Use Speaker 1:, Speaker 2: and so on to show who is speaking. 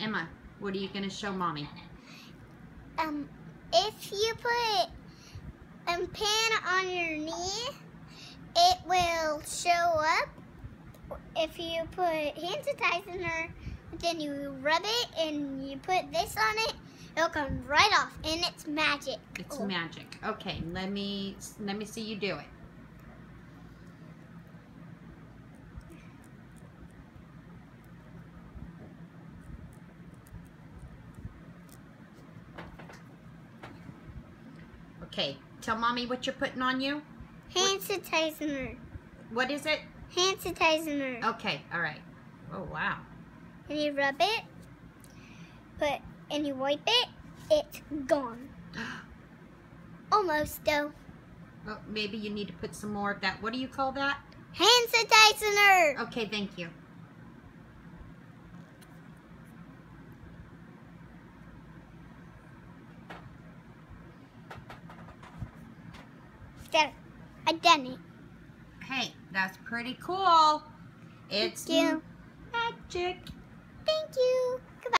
Speaker 1: Emma, what are you going to show mommy?
Speaker 2: Um, if you put a pen on your knee, it will show up. If you put hand sanitizer, then you rub it and you put this on it, it'll come right off, and it's magic.
Speaker 1: It's
Speaker 2: Oh.
Speaker 1: magic. Okay, let me let me see you do it. Okay, tell mommy what you're putting on you.
Speaker 2: Hand sanitizer.
Speaker 1: What is it?
Speaker 2: Hand sanitizer.
Speaker 1: Okay, all right. Oh wow.
Speaker 2: And you rub it, put and you wipe it, it's gone. Almost though.
Speaker 1: Well, maybe you need to put some more of that. What do you call that?
Speaker 2: Hand sanitizer.
Speaker 1: Okay, thank you.
Speaker 2: There. I done it.
Speaker 1: Hey, that's pretty cool. It's magic.